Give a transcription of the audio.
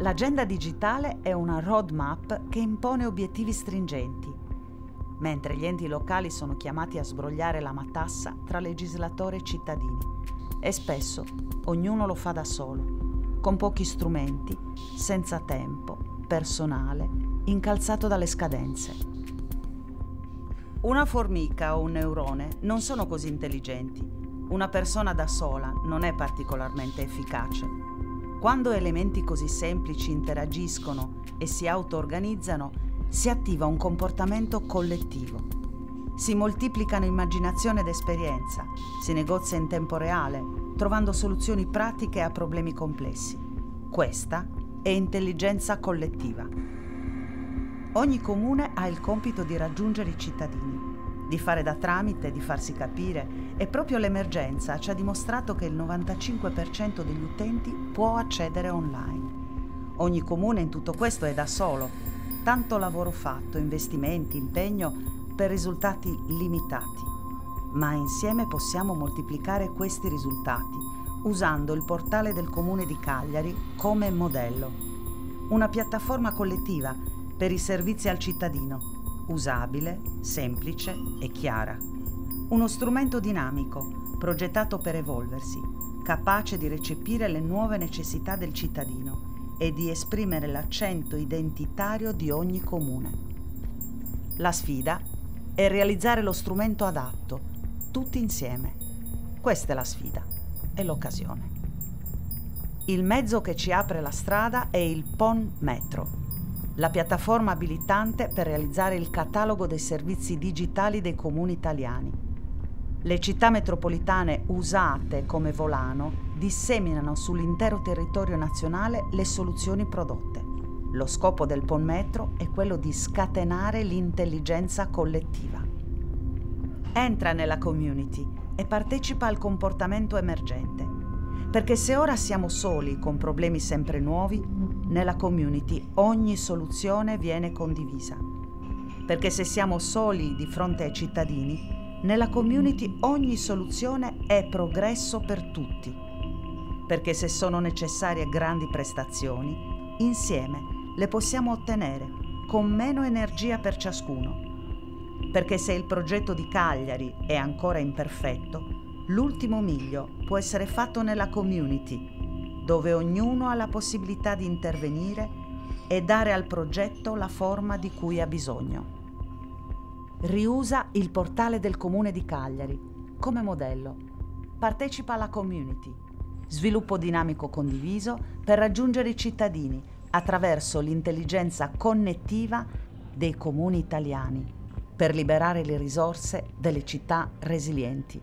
L'agenda digitale è una roadmap che impone obiettivi stringenti, mentre gli enti locali sono chiamati a sbrogliare la matassa tra legislatore e cittadini. E spesso ognuno lo fa da solo, con pochi strumenti, senza tempo, personale, incalzato dalle scadenze. Una formica o un neurone non sono così intelligenti. Una persona da sola non è particolarmente efficace. Quando elementi così semplici interagiscono e si auto-organizzano, si attiva un comportamento collettivo. Si moltiplicano immaginazione ed esperienza, si negozia in tempo reale, trovando soluzioni pratiche a problemi complessi. Questa è intelligenza collettiva. Ogni comune ha il compito di raggiungere i cittadini di fare da tramite, di farsi capire e proprio l'emergenza ci ha dimostrato che il 95% degli utenti può accedere online. Ogni comune in tutto questo è da solo, tanto lavoro fatto, investimenti, impegno per risultati limitati. Ma insieme possiamo moltiplicare questi risultati usando il portale del comune di Cagliari come modello. Una piattaforma collettiva per i servizi al cittadino usabile, semplice e chiara. Uno strumento dinamico, progettato per evolversi, capace di recepire le nuove necessità del cittadino e di esprimere l'accento identitario di ogni comune. La sfida è realizzare lo strumento adatto, tutti insieme. Questa è la sfida e l'occasione. Il mezzo che ci apre la strada è il PON Metro, la piattaforma abilitante per realizzare il catalogo dei servizi digitali dei comuni italiani. Le città metropolitane usate come volano disseminano sull'intero territorio nazionale le soluzioni prodotte. Lo scopo del PON Metro è quello di scatenare l'intelligenza collettiva. Entra nella community e partecipa al comportamento emergente. Perché se ora siamo soli con problemi sempre nuovi, nella community ogni soluzione viene condivisa. Perché se siamo soli di fronte ai cittadini, nella community ogni soluzione è progresso per tutti. Perché se sono necessarie grandi prestazioni, insieme le possiamo ottenere con meno energia per ciascuno. Perché se il progetto di Cagliari è ancora imperfetto, l'ultimo miglio può essere fatto nella community dove ognuno ha la possibilità di intervenire e dare al progetto la forma di cui ha bisogno. Riusa il portale del comune di Cagliari come modello. Partecipa alla community. Sviluppo dinamico condiviso per raggiungere i cittadini attraverso l'intelligenza connettiva dei comuni italiani, per liberare le risorse delle città resilienti.